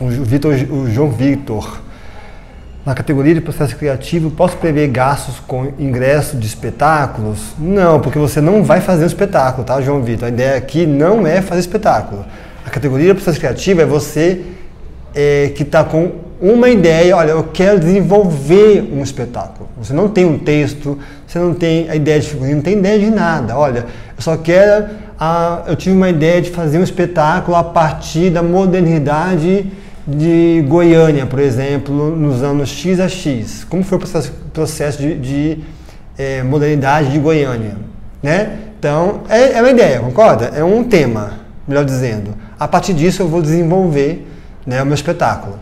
O, Victor, o João Victor, na categoria de processo criativo, posso prever gastos com ingresso de espetáculos? Não, porque você não vai fazer o espetáculo, tá, João Vitor? A ideia aqui não é fazer espetáculo. A categoria de processo criativo é você é, que está com uma ideia, olha, eu quero desenvolver um espetáculo. Você não tem um texto, você não tem a ideia de figurino, não tem ideia de nada. Olha, eu só quero, a, eu tive uma ideia de fazer um espetáculo a partir da modernidade de Goiânia, por exemplo, nos anos X a X. Como foi o processo, de, de é, modernidade de Goiânia, né? Então, é, é uma ideia, concorda? É um tema, melhor dizendo. A partir disso eu vou desenvolver né, o meu espetáculo.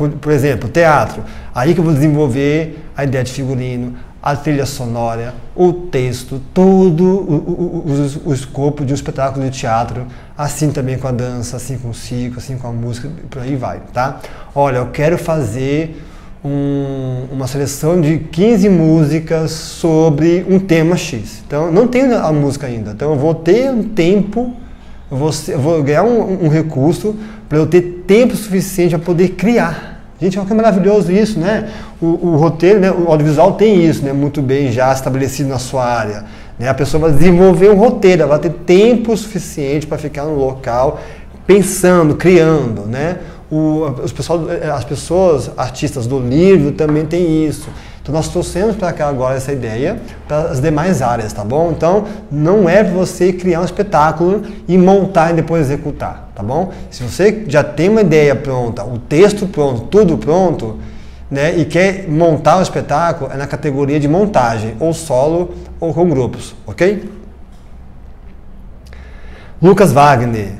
Por, por exemplo, teatro. Aí que eu vou desenvolver a ideia de figurino, a trilha sonora, o texto, todo o, o, o, o, escopo de um espetáculo de teatro, assim também com a dança, assim com o circo, assim com a música, por aí vai, tá? Olha, eu quero fazer um, uma seleção de 15 músicas sobre um tema X. Então, não tenho a música ainda, então eu vou ter um tempo, eu vou, eu vou ganhar um, um recurso para eu ter tempo suficiente para poder criar Gente, olha que maravilhoso isso, né? O, o, roteiro, né? o audiovisual tem isso, né? Muito bem já estabelecido na sua área. Né? A pessoa vai desenvolver um roteiro, ela vai ter tempo suficiente para ficar no local pensando, criando, né? O, os pessoal, as pessoas, artistas do livro também tem isso. Então nós trouxemos para cá agora essa ideia para as demais áreas, tá bom? Então não é você criar um espetáculo e montar e depois executar, tá bom? Se você já tem uma ideia pronta, o texto pronto, tudo pronto, né, e quer montar o espetáculo, é na categoria de montagem, ou solo ou com grupos, ok? Lucas Wagner.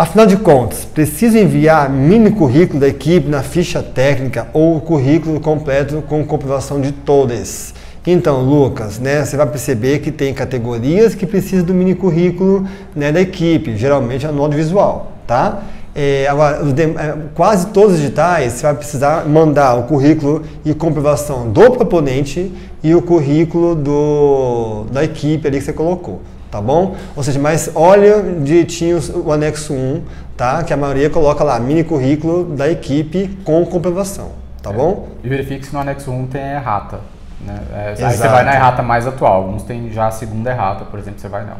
Afinal de contas, preciso enviar mini currículo da equipe na ficha técnica ou o currículo completo com comprovação de todas. Então, Lucas, né, você vai perceber que tem categorias que precisam do mini currículo né, da equipe, geralmente é no audiovisual, tá? É, agora, é, quase todos os editais você vai precisar mandar o currículo e comprovação do proponente e o currículo do, da equipe ali que você colocou tá bom? Ou seja, mas olha direitinho o anexo 1, tá? Que a maioria coloca lá, mini currículo da equipe com comprovação, tá é. bom? E verifique se no anexo 1 tem errata. Né? É, aí você vai na errata mais atual, alguns tem já a segunda errata, por exemplo, você vai não.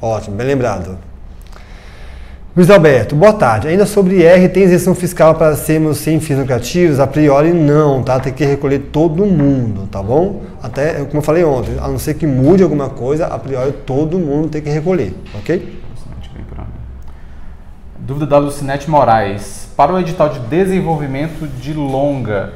Ótimo, bem lembrado. Luiz Alberto, boa tarde. Ainda sobre IR, tem isenção fiscal para sermos sem fins lucrativos? A priori não, tá? Tem que recolher todo mundo, tá bom? Até, como eu falei ontem, a não ser que mude alguma coisa, a priori todo mundo tem que recolher, ok? Dúvida da Lucinete Moraes. Para o edital de desenvolvimento de longa,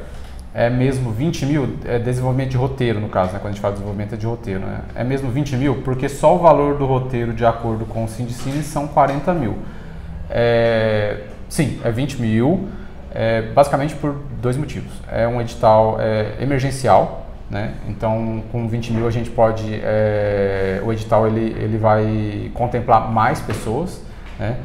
é mesmo 20 mil? É desenvolvimento de roteiro, no caso, né? Quando a gente fala de desenvolvimento é de roteiro, né? É mesmo 20 mil? Porque só o valor do roteiro, de acordo com o Sindicine, são 40 mil. É, sim, é 20 mil, é, basicamente por dois motivos. É um edital é, emergencial, né? então com 20 mil a gente pode, é, o edital ele, ele vai contemplar mais pessoas, né?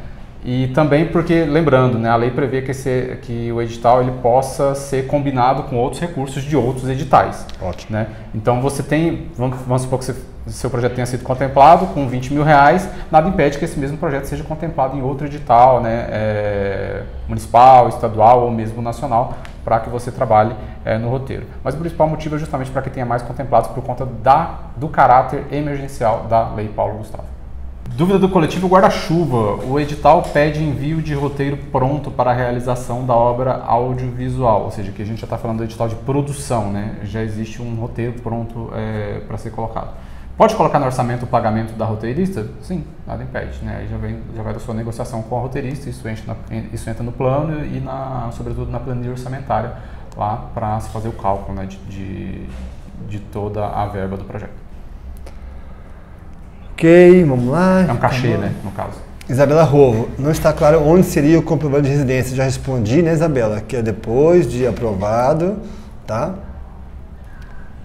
E também porque, lembrando, né, a lei prevê que, esse, que o edital ele possa ser combinado com outros recursos de outros editais. Ótimo. Né? Então você tem, vamos, vamos supor que você, seu projeto tenha sido contemplado com 20 mil reais, nada impede que esse mesmo projeto seja contemplado em outro edital, né, é, municipal, estadual ou mesmo nacional, para que você trabalhe é, no roteiro. Mas o principal motivo é justamente para que tenha mais contemplados por conta da, do caráter emergencial da Lei Paulo Gustavo. Dúvida do coletivo Guarda-Chuva. O edital pede envio de roteiro pronto para a realização da obra audiovisual, ou seja, que a gente já está falando do edital de produção, né? Já existe um roteiro pronto é, para ser colocado. Pode colocar no orçamento o pagamento da roteirista? Sim, nada impede, né? Aí já, vem, já vai da sua negociação com a roteirista, isso, entra, na, isso entra no plano e, na, sobretudo, na planilha orçamentária lá para se fazer o cálculo né, de, de, de toda a verba do projeto. Ok, vamos lá. É um cachê, Tá bom. né, no caso. Isabela Rovo, não está claro onde seria o comprovante de residência. Já respondi, né, Isabela? Que é depois de aprovado, tá?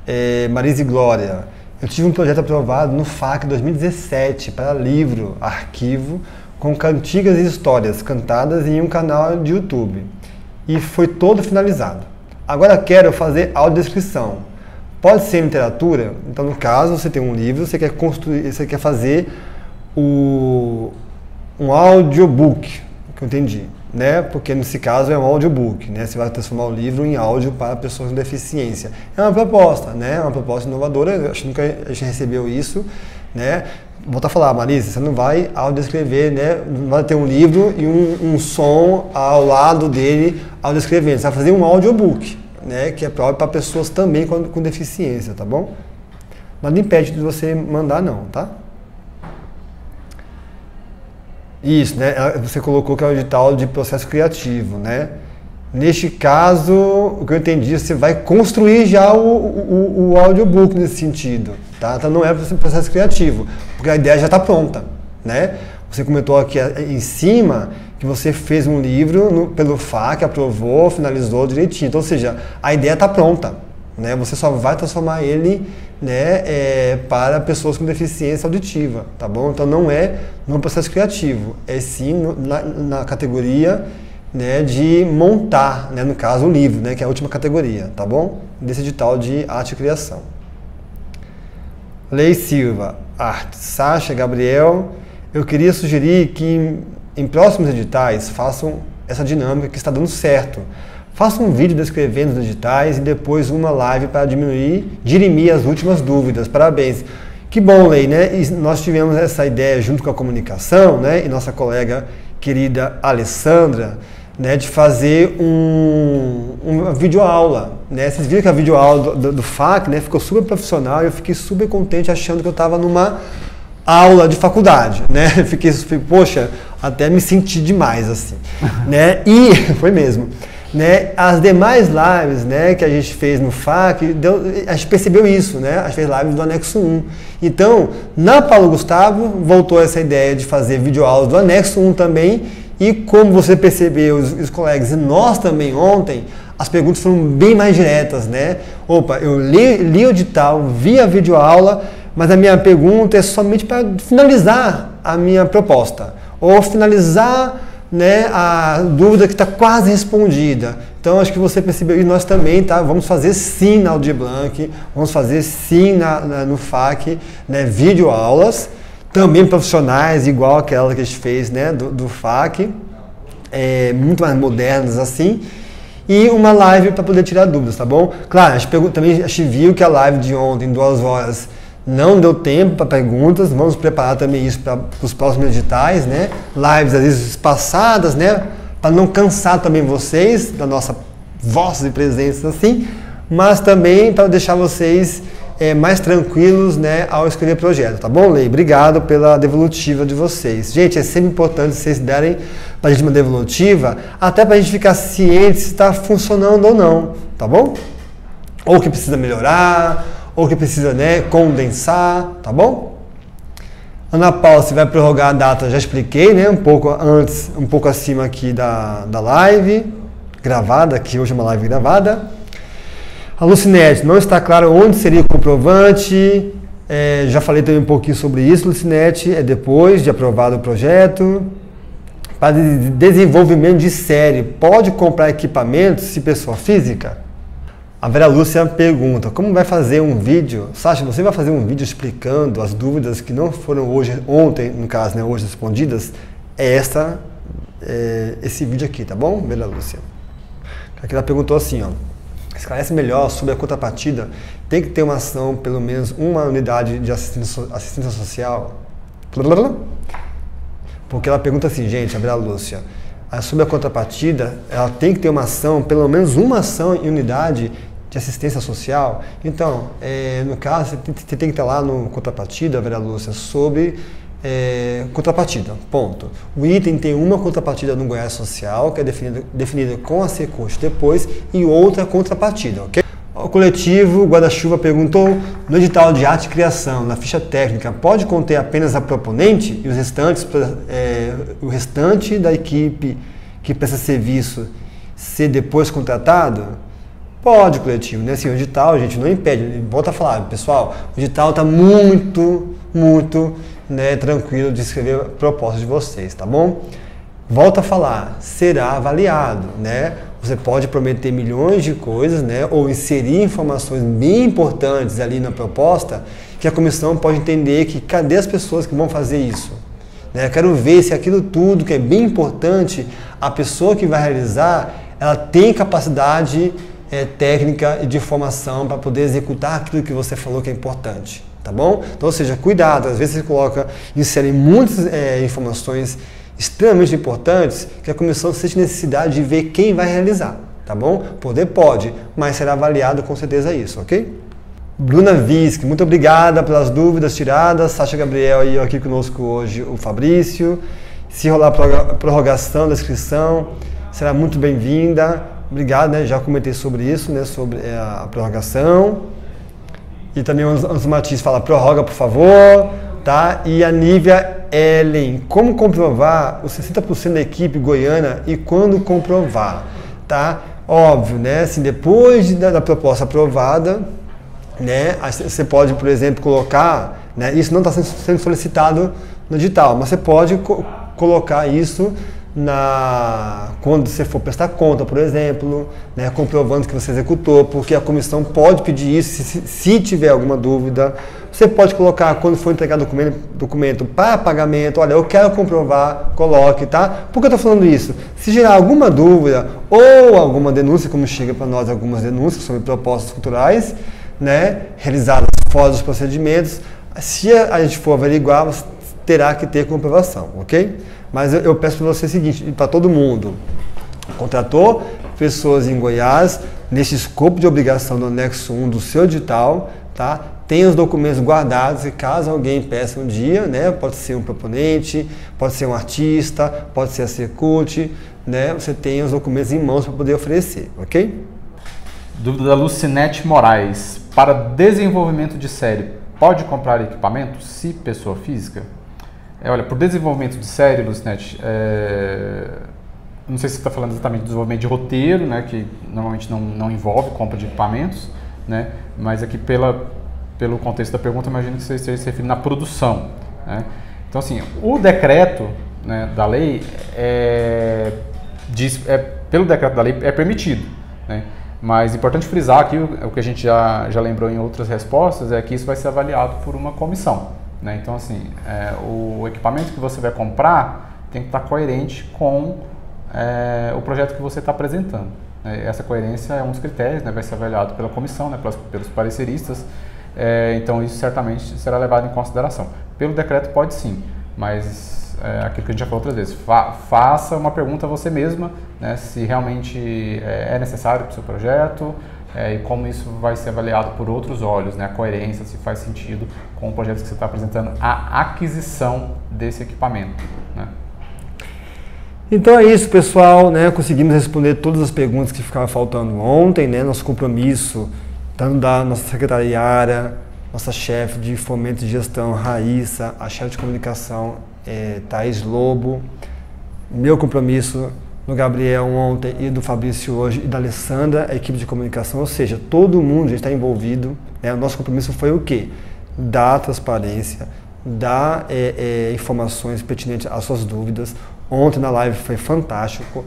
É, Marise Glória, eu tive um projeto aprovado no FAC 2017 para livro, arquivo, com cantigas e histórias cantadas em um canal de YouTube. E foi todo finalizado. Agora quero fazer audiodescrição. Pode ser literatura? Então, no caso, você tem um livro, você quer construir, você quer fazer o, um audiobook, que eu entendi, né? Porque nesse caso é um audiobook, né? Você vai transformar o livro em áudio para pessoas com deficiência. É uma proposta, né? É uma proposta inovadora, eu acho que nunca a gente recebeu isso, né? Volto a falar, Marisa, você não vai audiodescrever, né? Não vai ter um livro e um, um som ao lado dele audiodescrevendo. Você vai fazer um audiobook, né? Que é próprio para pessoas também com, com deficiência, tá bom? Mas não impede de você mandar não, tá? Isso, né? Você colocou que é o edital de processo criativo, né? Neste caso, o que eu entendi, você vai construir já o, o, o audiobook nesse sentido, tá? Então não é processo criativo, porque a ideia já está pronta, né? Você comentou aqui em cima que você fez um livro no, pelo FAC, aprovou, finalizou direitinho. Então, ou seja, a ideia está pronta, né? Você só vai transformar ele né, é, para pessoas com deficiência auditiva, tá bom? Então não é no processo criativo, é sim no, na, na, categoria né, de montar, né, no caso o livro, né, que é a última categoria, tá bom? Desse edital de arte e criação. Lei Silva, arte. Sasha, Gabriel, eu queria sugerir que em, em próximos editais façam essa dinâmica que está dando certo. Faça um vídeo descrevendo os digitais e depois uma live para diminuir, dirimir as últimas dúvidas. Parabéns. Que bom, Lei, né? E nós tivemos essa ideia junto com a comunicação, né? E nossa colega querida Alessandra, né? De fazer um, uma videoaula, né? Vocês viram que a videoaula do, do, do FAC, né? Ficou super profissional e eu fiquei super contente achando que eu estava numa aula de faculdade, né? Fiquei, poxa, até me senti demais, assim, né? E, foi mesmo. Né? As demais lives né, que a gente fez no FAC, deu, a gente percebeu isso, né? A gente fez lives do anexo 1. Então, na Paulo Gustavo, voltou essa ideia de fazer videoaulas do anexo 1 também. E como você percebeu, os, os colegas e nós também ontem, as perguntas foram bem mais diretas, né? Opa, eu li, li o edital, vi a videoaula, mas a minha pergunta é somente para finalizar a minha proposta. Ou finalizar né, a dúvida que está quase respondida. Então acho que você percebeu, e nós também, tá? Vamos fazer sim na Audiblanc, vamos fazer sim na, na, no FAC, né, vídeo aulas, também profissionais, igual aquela que a gente fez né, do, do FAC, é, muito mais modernas assim. E uma live para poder tirar dúvidas, tá bom? Claro, a gente pegou, também a gente viu que a live de ontem, duas horas, não deu tempo para perguntas, vamos preparar também isso para os próximos editais, né? Lives às vezes espaçadas, né? Para não cansar também vocês da nossa voz e presença assim, mas também para deixar vocês é, mais tranquilos, né, ao escolher projeto, tá bom, Lei? Obrigado pela devolutiva de vocês. Gente, é sempre importante vocês darem para a gente uma devolutiva, até para a gente ficar ciente se está funcionando ou não, tá bom? Ou que precisa melhorar, ou que precisa né, condensar, tá bom? Ana Paula, se vai prorrogar a data, já expliquei, né? Um pouco antes, um pouco acima aqui da, da live, gravada, que hoje é uma live gravada. A Lucinete, não está claro onde seria o comprovante. É, já falei também um pouquinho sobre isso, Lucinete, é depois de aprovado o projeto. Para desenvolvimento de série, pode comprar equipamento se pessoa física? A Vera Lúcia pergunta, como vai fazer um vídeo? Sasha, você vai fazer um vídeo explicando as dúvidas que não foram hoje, ontem, no caso, né, hoje respondidas? É essa, é, esse vídeo aqui, tá bom, Vera Lúcia? Aqui ela perguntou assim, ó, esclarece melhor sobre a contrapartida, tem que ter uma ação, pelo menos uma unidade de assistência, assistência social? Porque ela pergunta assim, gente, a Vera Lúcia, sobre a contrapartida, ela tem que ter uma ação, pelo menos uma ação em unidade de assistência social. Então, é, no caso, você tem, que estar lá no contrapartida, Vera Lúcia, sobre é, contrapartida, ponto. O item tem uma contrapartida no Goiás Social, que é definida, com a Secult depois, e outra contrapartida, ok? O coletivo Guarda-Chuva perguntou: no edital de arte e criação, na ficha técnica, pode conter apenas a proponente e os restantes, é, o restante da equipe que presta serviço ser depois contratado? Pode, coletivo, né? Assim, o edital a gente não impede. Volta a falar, pessoal, o edital está muito, muito né, tranquilo de escrever a proposta de vocês, tá bom? Volta a falar, será avaliado, né? Você pode prometer milhões de coisas, né? Ou inserir informações bem importantes ali na proposta que a comissão pode entender que cadê as pessoas que vão fazer isso? Né? Quero ver se aquilo tudo que é bem importante, a pessoa que vai realizar, ela tem capacidade é, técnica e de formação para poder executar aquilo que você falou que é importante, tá bom? Então, ou seja, cuidado, às vezes você coloca, insere muitas é, informações extremamente importantes que a comissão sente necessidade de ver quem vai realizar, tá bom? Poder pode, mas será avaliado com certeza isso, ok? Bruna Visk, muito obrigada pelas dúvidas tiradas. Sasha Gabriel e aqui conosco hoje o Fabrício. Se rolar prorrogação da inscrição, será muito bem-vinda. Obrigado, né? Já comentei sobre isso, né? Sobre é, a prorrogação. E também o Anso Matias fala, prorroga, por favor. Tá? E a Nívia Ellen, como comprovar os 60% da equipe goiana e quando comprovar? Tá? Óbvio, né? Assim, depois da, da proposta aprovada, né? Você pode, por exemplo, colocar, né? Isso não está sendo solicitado no digital, mas você pode co colocar isso na quando você for prestar conta, por exemplo, né, comprovando que você executou, porque a comissão pode pedir isso se, se tiver alguma dúvida. Você pode colocar quando for entregar documento, documento para pagamento, olha, eu quero comprovar, coloque, tá? Por que eu estou falando isso? Se gerar alguma dúvida ou alguma denúncia, como chega para nós algumas denúncias sobre propostas culturais, né, realizadas fora dos procedimentos, se a gente for averiguar, terá que ter comprovação, ok? Mas eu, eu peço para você o seguinte, para todo mundo, contratou pessoas em Goiás, nesse escopo de obrigação do anexo 1 do seu edital, tá? Tem os documentos guardados e caso alguém peça um dia, né? Pode ser um proponente, pode ser um artista, pode ser a Secult, né? Você tem os documentos em mãos para poder oferecer, ok? Dúvida da Lucinete Moraes. Para desenvolvimento de série, pode comprar equipamento se pessoa física? É, olha, por desenvolvimento de série, Lucinete, é... não sei se você está falando exatamente do desenvolvimento de roteiro, né, que normalmente não, não envolve compra de equipamentos, né, mas aqui pela, pelo contexto da pergunta, imagino que você esteja se referindo na produção. Né? Então, assim, o decreto né, da lei, é, diz, é, pelo decreto da lei, é permitido. Né? Mas importante frisar aqui, o que a gente já, já lembrou em outras respostas, é que isso vai ser avaliado por uma comissão. Né? Então, assim, é, o equipamento que você vai comprar tem que estar coerente com é, o projeto que você está apresentando. Né? Essa coerência é um dos critérios, né? vai ser avaliado pela comissão, né? pelos, pelos pareceristas, é, então isso certamente será levado em consideração. Pelo decreto pode sim, mas é, aquilo que a gente já falou outras vezes, fa faça uma pergunta a você mesma, né? se realmente é, é necessário para o seu projeto, é, e como isso vai ser avaliado por outros olhos, né? a coerência, se faz sentido com o projeto que você está apresentando, a aquisição desse equipamento. Né? Então é isso, pessoal. Né? Conseguimos responder todas as perguntas que ficavam faltando ontem. Né? Nosso compromisso, tanto da nossa secretariária, nossa chefe de fomento de gestão, Raíssa, a chefe de comunicação, é, Thaís Lobo, meu compromisso do Gabriel ontem e do Fabrício hoje e da Alessandra, a equipe de comunicação, ou seja, todo mundo está envolvido. Né? O nosso compromisso foi o quê? Dar transparência, dar é, é, informações pertinentes às suas dúvidas. Ontem na live foi fantástico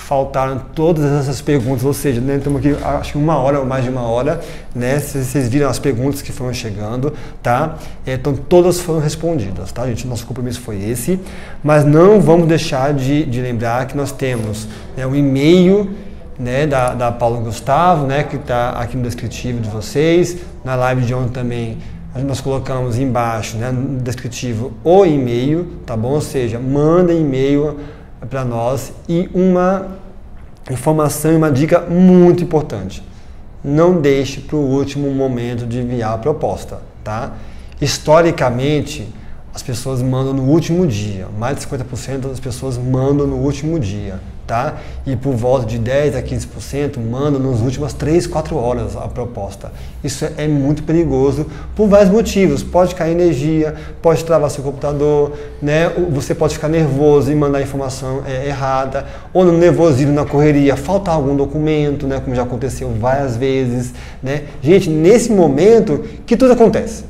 faltaram todas essas perguntas, ou seja, né, estamos aqui acho que uma hora ou mais de uma hora, né? Vocês viram as perguntas que foram chegando, tá? Então todas foram respondidas, tá, gente? Nosso compromisso foi esse, mas não vamos deixar de, de lembrar que nós temos né, o e-mail né, da, da Paulo Gustavo, né, que está aqui no descritivo de vocês, na live de ontem também nós colocamos embaixo, né, no descritivo, o e-mail, tá bom? Ou seja, manda e-mail para nós e uma informação e uma dica muito importante. Não deixe para o último momento de enviar a proposta, tá? Historicamente, as pessoas mandam no último dia. Mais de 50% das pessoas mandam no último dia, tá? E por volta de 10 a 15% manda nas últimas 3, 4 horas a proposta. Isso é muito perigoso por vários motivos. Pode cair energia, pode travar seu computador, né? Você pode ficar nervoso e mandar informação é, errada, ou no nervosismo, na correria, faltar algum documento, né? Como já aconteceu várias vezes, né? Gente, nesse momento que tudo acontece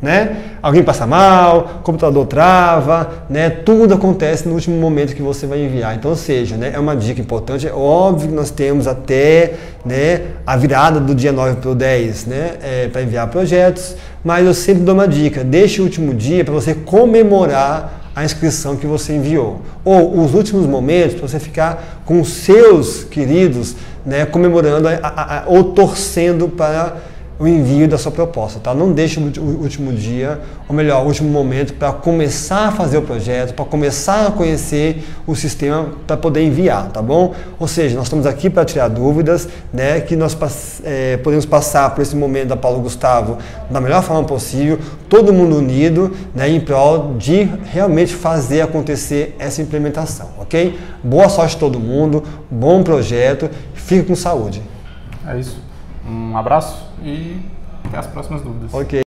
né? Alguém passa mal, computador trava, né? Tudo acontece no último momento que você vai enviar. Então, seja, né? é uma dica importante. É óbvio que nós temos até né, a virada do dia 9 para o 10 né, é, para enviar projetos, mas eu sempre dou uma dica: deixe o último dia para você comemorar a inscrição que você enviou. Ou os últimos momentos para você ficar com os seus queridos né, comemorando a, a, a, ou torcendo para o envio da sua proposta, tá? Não deixe o último dia, ou melhor, o último momento para começar a fazer o projeto, para começar a conhecer o sistema para poder enviar, tá bom? Ou seja, nós estamos aqui para tirar dúvidas, né? Que nós é, podemos passar por esse momento da Paulo Gustavo da melhor forma possível, todo mundo unido, né? Em prol de realmente fazer acontecer essa implementação, ok? Boa sorte a todo mundo, bom projeto, fique com saúde. É isso. Um abraço e até as próximas dúvidas. Ok.